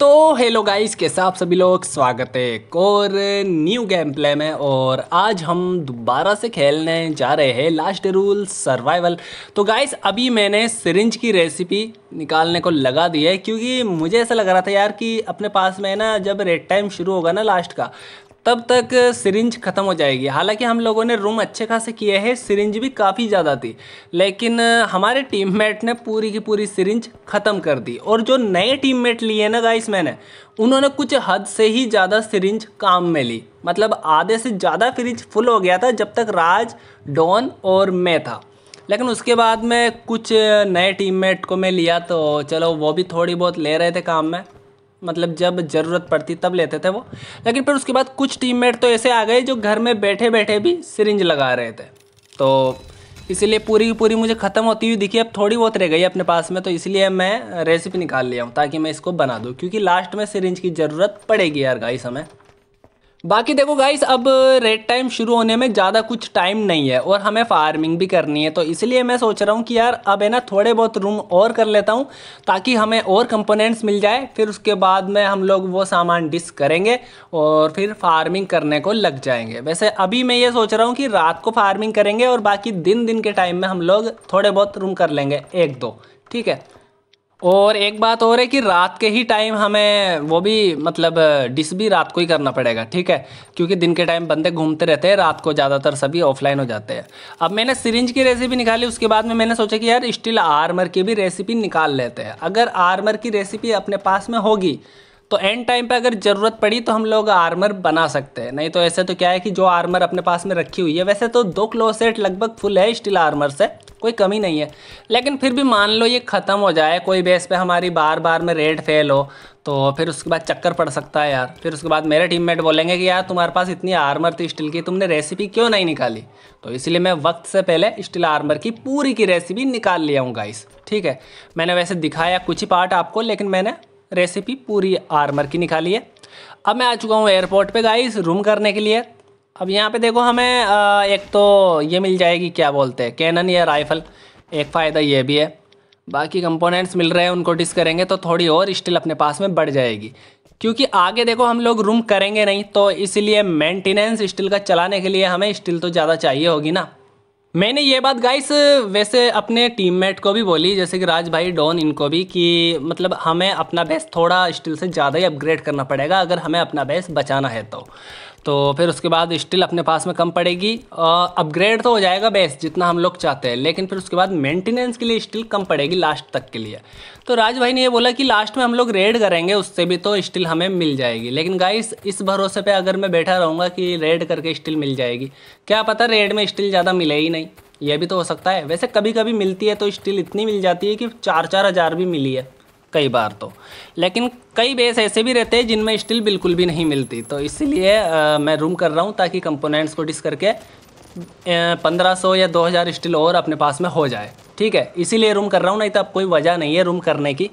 तो hello guys के साथ सभी लोग? स्वागत है एक और न्यू गेम प्ले में और आज हम दोबारा से खेलने जा रहे हैं लास्ट रूल सर्वाइवल तो गाइस, अभी मैंने सिरिंज की रेसिपी निकालने को लगा दी है, क्योंकि मुझे ऐसा लग रहा था यार कि अपने पास में ना, जब रेड टाइम शुरू होगा ना लास्ट का तब तक सिरिंज ख़त्म हो जाएगी। हालाँकि हम लोगों ने रूम अच्छे खासे किए हैं, सिरिंज भी काफ़ी ज़्यादा थी, लेकिन हमारे टीममेट ने पूरी की पूरी सिरिंज ख़त्म कर दी। और जो नए टीममेट लिए ना गाइस मैंने, उन्होंने कुछ हद से ही ज़्यादा सिरिंज काम में ली। मतलब आधे से ज़्यादा फ्रिज फुल हो गया था जब तक राज, डॉन और मैं था। लेकिन उसके बाद में कुछ नए टीममेट को मैं लिया तो चलो वो भी थोड़ी बहुत ले रहे थे काम में। मतलब जब ज़रूरत पड़ती तब लेते थे वो। लेकिन फिर उसके बाद कुछ टीममेट तो ऐसे आ गए जो घर में बैठे बैठे भी सिरिंज लगा रहे थे। तो इसीलिए पूरी की पूरी मुझे ख़त्म होती हुई दिखी। अब थोड़ी बहुत रह गई अपने पास में तो इसलिए मैं रेसिपी निकाल लिया हूँ ताकि मैं इसको बना दूँ। क्योंकि लास्ट में सिरिंज की ज़रूरत पड़ेगी यार गाइस हमें। बाकी देखो गाइस अब रेड टाइम शुरू होने में ज़्यादा कुछ टाइम नहीं है और हमें फ़ार्मिंग भी करनी है तो इसलिए मैं सोच रहा हूँ कि यार अब है ना थोड़े बहुत रूम और कर लेता हूँ ताकि हमें और कंपोनेंट्स मिल जाए, फिर उसके बाद में हम लोग वो सामान डिस करेंगे और फिर फ़ार्मिंग करने को लग जाएँगे। वैसे अभी मैं ये सोच रहा हूँ कि रात को फ़ार्मिंग करेंगे और बाकी दिन दिन के टाइम में हम लोग थोड़े बहुत रूम कर लेंगे, एक दो, ठीक है? और एक बात और है कि रात के ही टाइम हमें वो भी मतलब डिस भी रात को ही करना पड़ेगा, ठीक है? क्योंकि दिन के टाइम बंदे घूमते रहते हैं, रात को ज़्यादातर सभी ऑफलाइन हो जाते हैं। अब मैंने सिरिंज की रेसिपी निकाली, उसके बाद में मैंने सोचा कि यार स्टील आर्मर की भी रेसिपी निकाल लेते हैं। अगर आर्मर की रेसिपी अपने पास में होगी तो एंड टाइम पे अगर ज़रूरत पड़ी तो हम लोग आर्मर बना सकते हैं। नहीं तो ऐसे तो क्या है कि जो आर्मर अपने पास में रखी हुई है, वैसे तो दो क्लो सेट लगभग फुल है स्टील आर्मर से, कोई कमी नहीं है। लेकिन फिर भी मान लो ये ख़त्म हो जाए, कोई बेस पे हमारी बार बार में रेड फेल हो तो फिर उसके बाद चक्कर पड़ सकता है यार। फिर उसके बाद मेरे टीममेट बोलेंगे कि यार तुम्हारे पास इतनी आर्मर थी स्टील की, तुमने रेसिपी क्यों नहीं निकाली? तो इसलिए मैं वक्त से पहले स्टील आर्मर की पूरी की रेसिपी निकाल लिया हूँ गाइस ठीक है? मैंने वैसे दिखाया कुछ ही पार्ट आपको, लेकिन मैंने रेसिपी पूरी आर्मर की निकाली है। अब मैं आ चुका हूँ एयरपोर्ट पे गाइस रूम करने के लिए। अब यहाँ पे देखो हमें एक तो ये मिल जाएगी, क्या बोलते हैं कैनन या राइफ़ल एक फ़ायदा ये भी है, बाकी कंपोनेंट्स मिल रहे हैं, उनको डिस करेंगे तो थोड़ी और स्टिल अपने पास में बढ़ जाएगी। क्योंकि आगे देखो, हम लोग रूम करेंगे नहीं तो इसलिए मेंटेनेंस स्टिल का चलाने के लिए हमें स्टिल तो ज़्यादा चाहिए होगी ना। मैंने ये बात गाइस वैसे अपने टीममेट को भी बोली, जैसे कि राज भाई, डॉन इनको भी, कि मतलब हमें अपना बेस थोड़ा स्टिल से ज़्यादा ही अपग्रेड करना पड़ेगा, अगर हमें अपना बेस बचाना है तो। तो फिर उसके बाद स्टिल अपने पास में कम पड़ेगी। अपग्रेड तो हो जाएगा बेस जितना हम लोग चाहते हैं, लेकिन फिर उसके बाद मेंटेनेंस के लिए स्टिल कम पड़ेगी लास्ट तक के लिए। तो राज भाई ने ये बोला कि लास्ट में हम लोग रेड करेंगे, उससे भी तो स्टिल हमें मिल जाएगी। लेकिन गाइस इस भरोसे पे अगर मैं बैठा रहूँगा कि रेड करके स्टिल मिल जाएगी, क्या पता रेड में स्टिल ज़्यादा मिले ही नहीं। ये भी तो हो सकता है। वैसे कभी कभी मिलती है तो स्टिल इतनी मिल जाती है कि चार चार हज़ार भी मिली है। कई बार तो। लेकिन कई बेस ऐसे भी रहते हैं जिनमें स्टील बिल्कुल भी नहीं मिलती। तो इसीलिए मैं रूम कर रहा हूँ ताकि कंपोनेंट्स को डिस करके पंद्रह सौ या दो हज़ार स्टील और अपने पास में हो जाए। ठीक है? इसीलिए रूम कर रहा हूँ, नहीं तो अब कोई वजह नहीं है रूम करने की।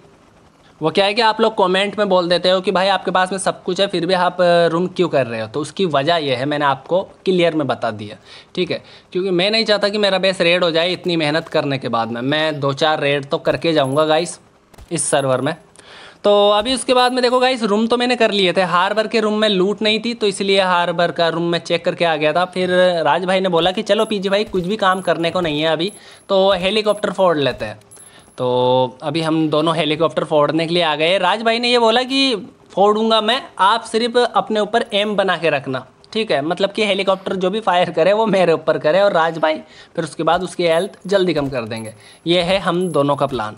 वो क्या है कि आप लोग कमेंट में बोल देते हो कि भाई आपके पास में सब कुछ है, फिर भी आप रूम क्यों कर रहे हो? तो उसकी वजह यह है, मैंने आपको क्लियर में बता दिया। ठीक है? क्योंकि मैं नहीं चाहता कि मेरा बेस रेड हो जाए इतनी मेहनत करने के बाद में। मैं दो चार रेड तो करके जाऊँगा गाइस इस सर्वर में। तो अभी उसके बाद में देखो गाइस रूम तो मैंने कर लिए थे। हार्बर के रूम में लूट नहीं थी तो इसलिए हार्बर का रूम में चेक करके आ गया था। फिर राज भाई ने बोला कि चलो पीजी भाई, कुछ भी काम करने को नहीं है अभी तो हेलीकॉप्टर फोड़ लेते हैं। तो अभी हम दोनों हेलीकॉप्टर फोड़ने के लिए आ गए राज भाई ने ये बोला कि फोड़ूँगा मैं, आप सिर्फ़ अपने ऊपर एम बना के रखना, ठीक है? मतलब कि हेलीकॉप्टर जो भी फायर करे, वो मेरे ऊपर करे और राज भाई, फिर उसके बाद उसकी हेल्थ जल्दी कम कर देंगे। ये है हम दोनों का प्लान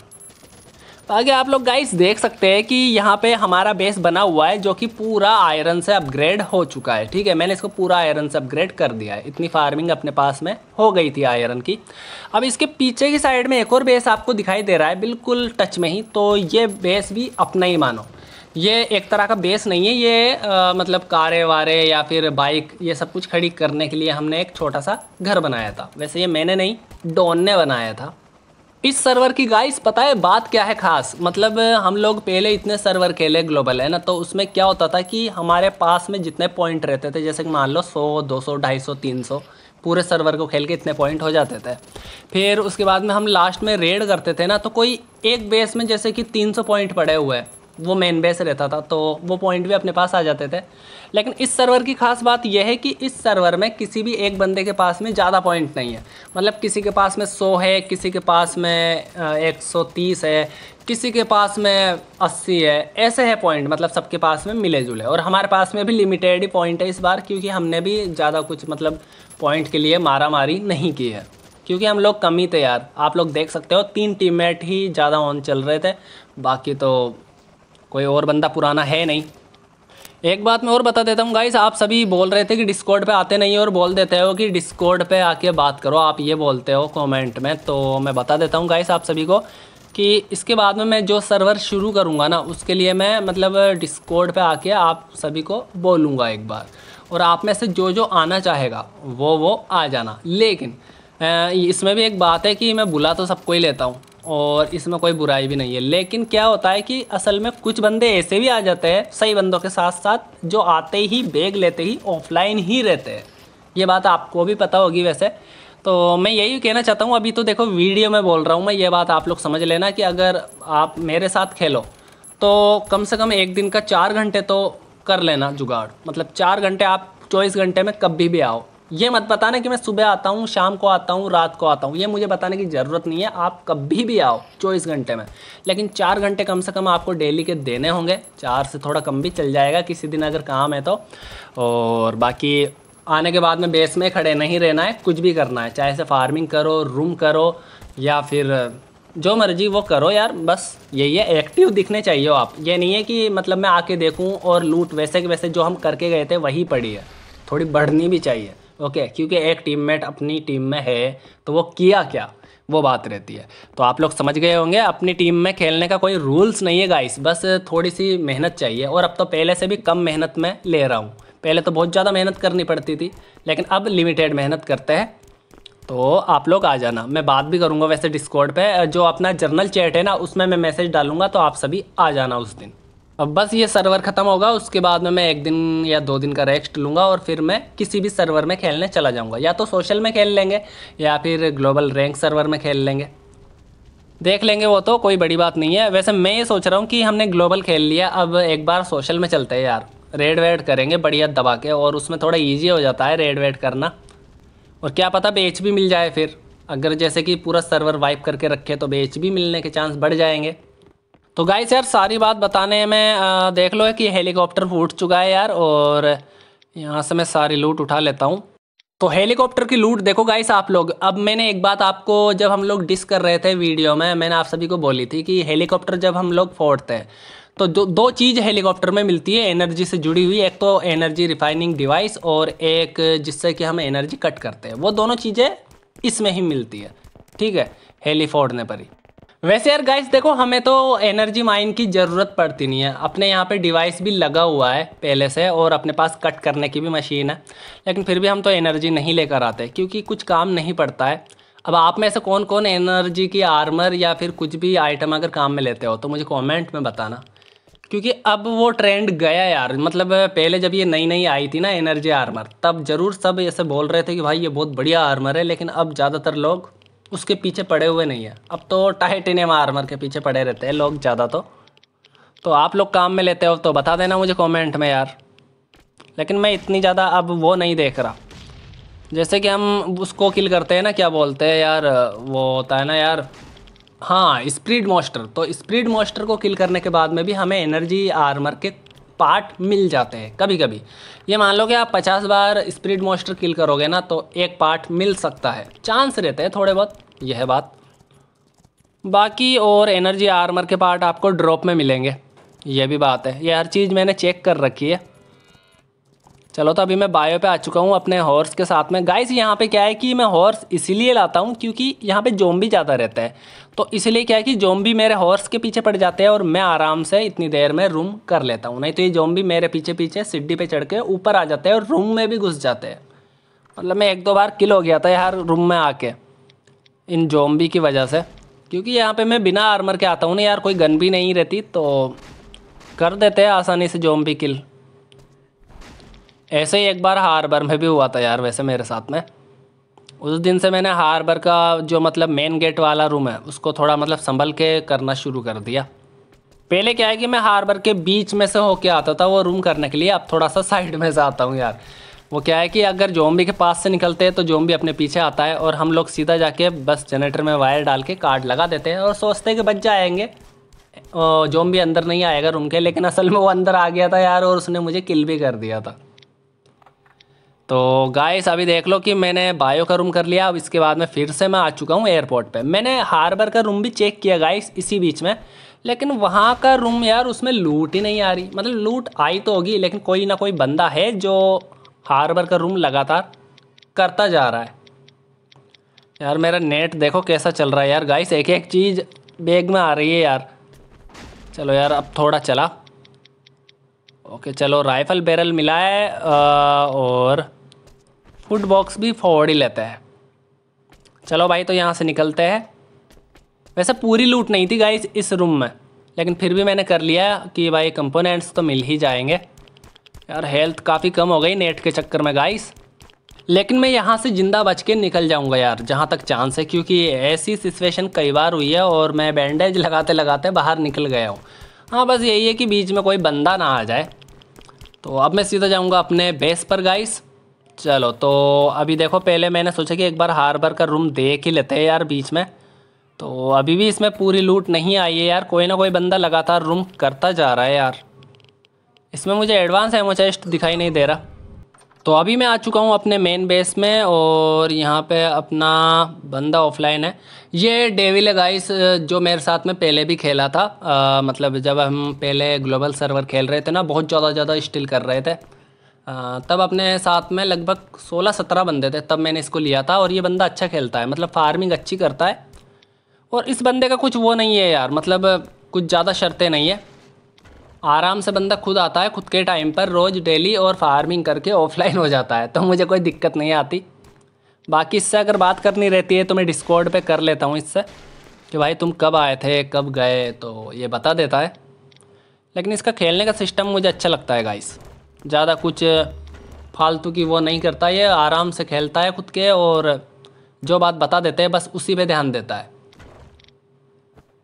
तो आगे आप लोग गाइस देख सकते हैं कि यहाँ पे हमारा बेस बना हुआ है जो कि पूरा आयरन से अपग्रेड हो चुका है। ठीक है मैंने इसको पूरा आयरन से अपग्रेड कर दिया है। इतनी फ़ार्मिंग अपने पास में हो गई थी आयरन की। अब इसके पीछे की साइड में एक और बेस आपको दिखाई दे रहा है बिल्कुल टच में ही। तो ये बेस भी अपना ही मानो। ये एक तरह का बेस नहीं है ये आ, मतलब कारें वारे या फिर बाइक ये सब कुछ खड़ी करने के लिए हमने एक छोटा सा घर बनाया था। वैसे ये मैंने नहीं डॉन ने बनाया था। इस सर्वर की गाइस पता है बात क्या है खास? मतलब हम लोग पहले इतने सर्वर खेले ग्लोबल है ना? तो उसमें क्या होता था कि हमारे पास में जितने पॉइंट रहते थे, जैसे कि मान लो सौ, दो सौ, ढाई सौ, तीन सौ, पूरे सर्वर को खेल के इतने पॉइंट हो जाते थे। फिर उसके बाद में हम लास्ट में रेड करते थे ना तो कोई एक बेस में जैसे कि तीन सौ पॉइंट पड़े हुए हैं। वो मेन बेस रहता था तो वो पॉइंट भी अपने पास आ जाते थे। लेकिन इस सर्वर की खास बात यह है कि इस सर्वर में किसी भी एक बंदे के पास में ज़्यादा पॉइंट नहीं है। मतलब किसी के पास में सौ है, किसी के पास में एक सौ तीस है, किसी के पास में अस्सी है, ऐसे है पॉइंट मतलब सबके पास में मिले जुले। और हमारे पास में भी लिमिटेड ही पॉइंट है इस बार, क्योंकि हमने भी ज़्यादा कुछ मतलब पॉइंट के लिए मारा मारी नहीं की है। क्योंकि हम लोग कम ही थे यार। आप लोग देख सकते हो, तीन टीममेट ही ज़्यादा ऑन चल रहे थे। बाकी तो कोई और बंदा पुराना है नहीं। एक बात मैं और बता देता हूँ गाइस आप सभी बोल रहे थे कि डिस्कॉर्ड पे आते नहीं और बोल देते हो कि डिस्कॉर्ड पे आके बात करो, आप ये बोलते हो कमेंट में तो मैं बता देता हूँ गाइस आप सभी को कि इसके बाद में मैं जो सर्वर शुरू करूँगा ना, उसके लिए मैं मतलब डिस्कॉर्ड पे आके आप सभी को बोलूँगा एक बार। और आप में से जो जो आना चाहेगा वो वो आ जाना। लेकिन इसमें भी एक बात है कि मैं बुला तो सबको ही लेता हूँ। और इसमें कोई बुराई भी नहीं है। लेकिन क्या होता है कि असल में कुछ बंदे ऐसे भी आ जाते हैं, सही बंदों के साथ साथ जो आते ही बैग लेते ही ऑफलाइन ही रहते हैं। ये बात आपको भी पता होगी वैसे। तो मैं यही कहना चाहता हूँ, अभी तो देखो वीडियो में बोल रहा हूँ मैं, ये बात आप लोग समझ लेना कि अगर आप मेरे साथ खेलो तो कम से कम एक दिन का चार घंटे तो कर लेना जुगाड़। मतलब चार घंटे आप चौबीस घंटे में कभी भी आओ। ये मत बताना कि मैं सुबह आता हूँ, शाम को आता हूँ, रात को आता हूँ। ये मुझे बताने की ज़रूरत नहीं है। आप कभी भी आओ, चौबीस घंटे में। लेकिन चार घंटे कम से कम आपको डेली के देने होंगे। चार से थोड़ा कम भी चल जाएगा, किसी दिन अगर काम है तो। और बाकी आने के बाद में बेस में खड़े नहीं रहना है, कुछ भी करना है। चाहे से फ़ार्मिंग करो, रूम करो, या फिर जो मर्ज़ी वो करो यार, बस यही है। एक्टिव दिखने चाहिए हो आप। ये नहीं है कि मतलब मैं आके देखूँ और लूट, वैसे के वैसे जो हम करके गए थे, वही पड़ी है। थोड़ी बढ़नी भी चाहिए। ओके, क्योंकि एक टीममेट अपनी टीम में है तो वो किया क्या? वो बात रहती है। तो आप लोग समझ गए होंगे, अपनी टीम में खेलने का कोई रूल्स नहीं है गाइस बस थोड़ी सी मेहनत चाहिए। और अब तो पहले से भी कम मेहनत में ले रहा हूँ। पहले तो बहुत ज़्यादा मेहनत करनी पड़ती थी, लेकिन अब लिमिटेड मेहनत करते हैं। तो आप लोग आ जाना। मैं बात भी करूँगा वैसे डिस्कॉर्ड पे। जो अपना जर्नल चैट है ना, उसमें मैं मैसेज डालूँगा तो आप सभी आ जाना उस दिन। अब बस ये सर्वर ख़त्म होगा, उसके बाद में मैं एक दिन या दो दिन का रेस्ट लूँगा और फिर मैं किसी भी सर्वर में खेलने चला जाऊँगा। या तो सोशल में खेल लेंगे, या फिर ग्लोबल रैंक सर्वर में खेल लेंगे। देख लेंगे वो तो कोई बड़ी बात नहीं है। वैसे मैं ये सोच रहा हूँ कि हमने ग्लोबल खेल लिया, अब एक बार सोशल में चलते हैं यार। रेड वेड करेंगे बढ़िया दबा के, और उसमें थोड़ा ईजी हो जाता है रेड वेड करना। और क्या पता बेच भी मिल जाए फिर। अगर जैसे कि पूरा सर्वर वाइप करके रखे तो बेच भी मिलने के चांस बढ़ जाएँगे। तो गाइस यार, सारी बात बताने में देख लो कि हेलीकॉप्टर फूट चुका है यार, और यहाँ से मैं सारी लूट उठा लेता हूँ। तो हेलीकॉप्टर की लूट देखो गाइस आप लोग, अब मैंने एक बात आपको, जब हम लोग डिस कर रहे थे वीडियो में, मैंने आप सभी को बोली थी कि हेलीकॉप्टर जब हम लोग फोड़ते हैं तो दो दो चीज़ हेलीकॉप्टर में मिलती है एनर्जी से जुड़ी हुई, एक तो एनर्जी रिफाइनिंग डिवाइस और एक जिससे कि हम एनर्जी कट करते हैं। वो दोनों चीज़ें इसमें ही मिलती है, ठीक है हेली फोड़ने पर ही। वैसे यार गाइस देखो, हमें तो एनर्जी माइन की ज़रूरत पड़ती नहीं है। अपने यहाँ पे डिवाइस भी लगा हुआ है पहले से और अपने पास कट करने की भी मशीन है। लेकिन फिर भी हम तो एनर्जी नहीं लेकर आते, क्योंकि कुछ काम नहीं पड़ता है। अब आप में से कौन कौन एनर्जी की आर्मर या फिर कुछ भी आइटम अगर काम में लेते हो तो मुझे कॉमेंट में बताना। क्योंकि अब वो ट्रेंड गया यार। मतलब पहले जब ये नई नई आई थी ना एनर्जी आर्मर तब ज़रूर सब ऐसे बोल रहे थे कि भाई ये बहुत बढ़िया आर्मर है, लेकिन अब ज़्यादातर लोग उसके पीछे पड़े हुए नहीं है। अब तो टाइटेनियम आर्मर के पीछे पड़े रहते हैं लोग ज़्यादा तो। तो आप लोग काम में लेते हो तो बता देना मुझे कमेंट में यार। लेकिन मैं इतनी ज़्यादा अब वो नहीं देख रहा। जैसे कि हम उसको किल करते हैं ना, क्या बोलते हैं यार, वो होता है ना यार। हाँ स्प्रीड मोस्टर तो स्प्रीड मोस्टर को किल करने के बाद में भी हमें एनर्जी आर्मर के पार्ट मिल जाते हैं कभी कभी ये मान लो कि आप पचास बार स्प्रीड मोस्टर किल करोगे ना तो एक पार्ट मिल सकता है। चांस रहते हैं थोड़े बहुत, यह बात। बाकी और एनर्जी आर्मर के पार्ट आपको ड्रॉप में मिलेंगे, यह भी बात है। यह हर चीज़ मैंने चेक कर रखी है। चलो तो अभी मैं बायो पे आ चुका हूँ अपने हॉर्स के साथ में। गाइस यहाँ पे क्या है कि मैं हॉर्स इसीलिए लाता हूँ क्योंकि यहाँ पे जोम्बी ज़्यादा रहता है। तो इसलिए क्या है कि जोम्बी मेरे हॉर्स के पीछे पड़ जाते हैं और मैं आराम से इतनी देर में रूम कर लेता हूँ। नहीं तो ये जोम्बी मेरे पीछे पीछे सिड्डी पे चढ़ के ऊपर आ जाते हैं और रूम में भी घुस जाते हैं। मतलब मैं एक दो बार किल हो गया था यार रूम में आके इन जोम्बी की वजह से। क्योंकि यहाँ पर मैं बिना आर्मर के आता हूँ ना यार, कोई गन भी नहीं रहती तो कर देते हैं आसानी से जोम्बी किल ऐसे ही एक बार हार्बर में भी हुआ था यार वैसे मेरे साथ में। उस दिन से मैंने हार्बर का जो मतलब मेन गेट वाला रूम है, उसको थोड़ा मतलब संभल के करना शुरू कर दिया। पहले क्या है कि मैं हार्बर के बीच में से होके आता था वो रूम करने के लिए, अब थोड़ा सा साइड में से आता हूँ यार। वो क्या है कि अगर जोम्बी के पास से निकलते हैं तो जोम्बी अपने पीछे आता है और हम लोग सीधा जाके बस जनरेटर में वायर डाल के कार्ड लगा देते हैं और सोचते हैं कि बच जाएँगे जोम्बी अंदर नहीं आएगा रूम के, लेकिन असल में वो अंदर आ गया था यार और उसने मुझे किल भी कर दिया था। तो गाइस अभी देख लो कि मैंने बायो का रूम कर लिया, अब इसके बाद में फिर से मैं आ चुका हूँ एयरपोर्ट पे। मैंने हार्बर का रूम भी चेक किया गाइस इसी बीच में। लेकिन वहाँ का रूम यार, उसमें लूट ही नहीं आ रही। मतलब लूट आई तो होगी, लेकिन कोई ना कोई बंदा है जो हार्बर का रूम लगातार करता जा रहा है। यार मेरा नेट देखो कैसा चल रहा है यार गाइस एक एक चीज़ बैग में आ रही है यार। चलो यार, अब थोड़ा चला। ओके चलो राइफल बैरल मिला है और फ़ूड बॉक्स भी फोड़ ही लेता है। चलो भाई तो यहाँ से निकलते हैं। वैसे पूरी लूट नहीं थी गाइस इस रूम में, लेकिन फिर भी मैंने कर लिया कि भाई कंपोनेंट्स तो मिल ही जाएँगे। यार हेल्थ काफ़ी कम हो गई नेट के चक्कर में गाइस लेकिन मैं यहाँ से ज़िंदा बच के निकल जाऊँगा यार, जहाँ तक चांस है, क्योंकि ऐसी सिचुएशन कई बार हुई है और मैं बैंडेज लगाते लगाते बाहर निकल गया हूँ। हाँ बस यही है कि बीच में कोई बंदा ना आ जाए। तो अब मैं सीधा जाऊँगा अपने बेस पर गाइस चलो तो अभी देखो पहले मैंने सोचा कि एक बार हार्बर का रूम देख ही लेते हैं यार बीच में। तो अभी भी इसमें पूरी लूट नहीं आई है यार कोई ना कोई बंदा लगातार रूम करता जा रहा है यार। इसमें मुझे एडवांस एमो चेस्ट दिखाई नहीं दे रहा। तो अभी मैं आ चुका हूँ अपने मेन बेस में और यहाँ पे अपना बंदा ऑफलाइन है। ये डेविल गाइस जो मेरे साथ में पहले भी खेला था। आ, मतलब जब हम पहले ग्लोबल सर्वर खेल रहे थे ना बहुत ज़्यादा ज़्यादा स्टिल कर रहे थे। तब अपने साथ में लगभग 16-17 बंदे थे, तब मैंने इसको लिया था और ये बंदा अच्छा खेलता है मतलब फ़ार्मिंग अच्छी करता है। और इस बंदे का कुछ वो नहीं है यार मतलब कुछ ज़्यादा शर्तें नहीं है। आराम से बंदा खुद आता है, खुद के टाइम पर रोज़ डेली और फ़ार्मिंग करके ऑफलाइन हो जाता है तो मुझे कोई दिक्कत नहीं आती। बाकी इससे अगर बात करनी रहती है तो मैं डिस्कॉर्ड पे कर लेता हूँ इससे, कि भाई तुम कब आए थे, कब गए तो ये बता देता है। लेकिन इसका खेलने का सिस्टम मुझे अच्छा लगता है गाइस ज़्यादा कुछ फालतू की वो नहीं करता ये आराम से खेलता है खुद के और जो बात बता देते हैं बस उसी पे ध्यान देता है।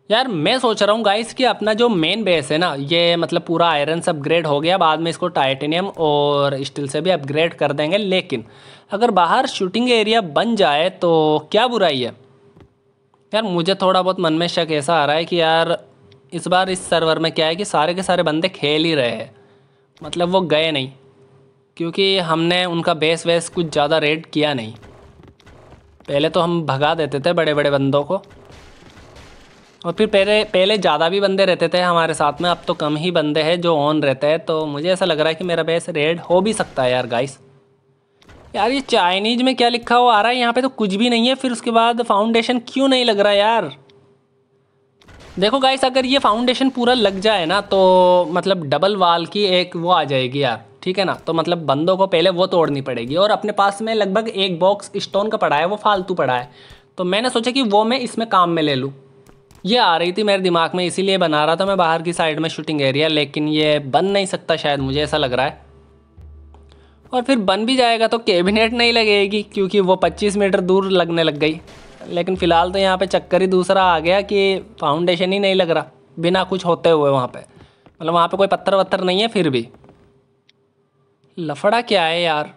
यार मैं सोच रहा हूँ गाइस कि अपना जो मेन बेस है ना, ये मतलब पूरा आयरन से अपग्रेड हो गया, बाद में इसको टाइटेनियम और स्टील से भी अपग्रेड कर देंगे, लेकिन अगर बाहर शूटिंग एरिया बन जाए तो क्या बुराई है? यार मुझे थोड़ा बहुत मन में शक ऐसा आ रहा है कि यार इस बार इस सर्वर में क्या है कि सारे के सारे बंदे खेल ही रहे हैं। मतलब वो गए नहीं, क्योंकि हमने उनका बेस वेस कुछ ज़्यादा रेड किया नहीं। पहले तो हम भगा देते थे बड़े बड़े बंदों को। और फिर पहले पहले ज़्यादा भी बंदे रहते थे हमारे साथ में, अब तो कम ही बंदे हैं जो ऑन रहते हैं तो मुझे ऐसा लग रहा है कि मेरा बेस रेड हो भी सकता है यार गाइस यार ये चाइनीज़ में क्या लिखा हुआ आ रहा है? यहाँ पे तो कुछ भी नहीं है, फिर उसके बाद फाउंडेशन क्यों नहीं लग रहा यार? देखो गाइस अगर ये फाउंडेशन पूरा लग जाए ना तो मतलब डबल वाल की एक वो आ जाएगी यार, ठीक है ना? तो मतलब बंदों को पहले वो तोड़नी पड़ेगी और अपने पास में लगभग एक बॉक्स स्टोन का पड़ा है, वो फालतू पड़ा है। तो मैंने सोचा कि वो मैं इसमें काम में ले लूँ। ये आ रही थी मेरे दिमाग में, इसीलिए बना रहा था मैं बाहर की साइड में शूटिंग एरिया लेकिन ये बन नहीं सकता शायद मुझे, ऐसा लग रहा है। और फिर बन भी जाएगा तो कैबिनेट नहीं लगेगी, क्योंकि वो 25 मीटर दूर लगने लग गई। लेकिन फ़िलहाल तो यहाँ पे चक्कर ही दूसरा आ गया कि फाउंडेशन ही नहीं लग रहा, बिना कुछ होते हुए वहाँ पे। मतलब वहाँ पे कोई पत्थर वत्थर नहीं है फिर भी। लफड़ा क्या है यार?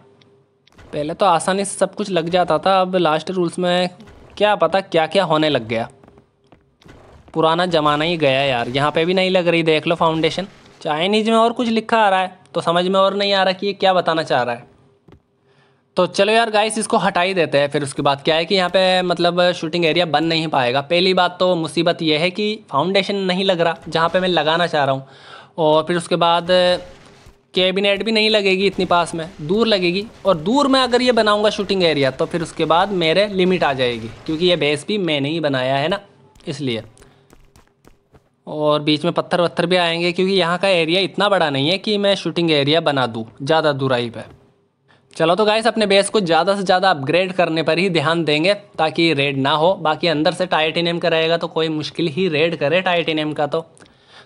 पहले तो आसानी से सब कुछ लग जाता था, अब लास्ट रूल्स में क्या पता क्या क्या होने लग गया। पुराना ज़माना ही गया यार, यहाँ पे भी नहीं लग रही, देख लो फाउंडेशन चाइनीज़ में और कुछ लिखा आ रहा है तो समझ में और नहीं आ रहा कि ये क्या बताना चाह रहा है। तो चलो यार गाइस इसको हटा ही देते हैं, फिर उसके बाद क्या है कि यहाँ पे मतलब शूटिंग एरिया बन नहीं पाएगा। पहली बात तो मुसीबत यह है कि फाउंडेशन नहीं लग रहा, जहाँ पे मैं लगाना चाह रहा हूँ। और फिर उसके बाद कैबिनेट भी नहीं लगेगी इतनी पास में, दूर लगेगी। और दूर में अगर ये बनाऊँगा शूटिंग एरिया तो फिर उसके बाद मेरे लिमिट आ जाएगी, क्योंकि ये बेस भी मैंने ही बनाया है ना, इसलिए। और बीच में पत्थर वत्थर भी आएँगे, क्योंकि यहाँ का एरिया इतना बड़ा नहीं है कि मैं शूटिंग एरिया बना दूँ, ज़्यादा दूराई पे। चलो तो गाइस अपने बेस को ज़्यादा से ज़्यादा अपग्रेड करने पर ही ध्यान देंगे, ताकि रेड ना हो। बाकी अंदर से टाइटेनियम का रहेगा तो कोई मुश्किल ही रेड करे टाइटेनियम का तो।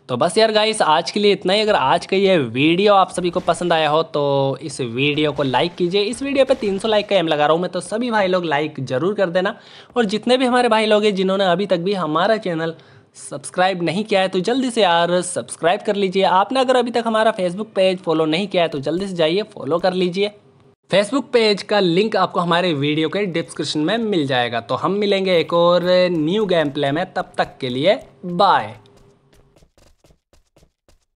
तो बस यार गाइस आज के लिए इतना ही। अगर आज का ये वीडियो आप सभी को पसंद आया हो तो इस वीडियो को लाइक कीजिए। इस वीडियो पे 300 लाइक का एम लगा रहा हूँ मैं तो सभी भाई लोग लाइक ज़रूर कर देना। और जितने भी हमारे भाई लोग हैं, जिन्होंने अभी तक भी हमारा चैनल सब्सक्राइब नहीं किया है तो जल्दी से यार सब्सक्राइब कर लीजिए। आपने अगर अभी तक हमारा फेसबुक पेज फॉलो नहीं किया है तो जल्दी से जाइए फॉलो कर लीजिए। फेसबुक पेज का लिंक आपको हमारे वीडियो के डिस्क्रिप्शन में मिल जाएगा। तो हम मिलेंगे एक और न्यू गेम प्ले में। तब तक के लिए बाय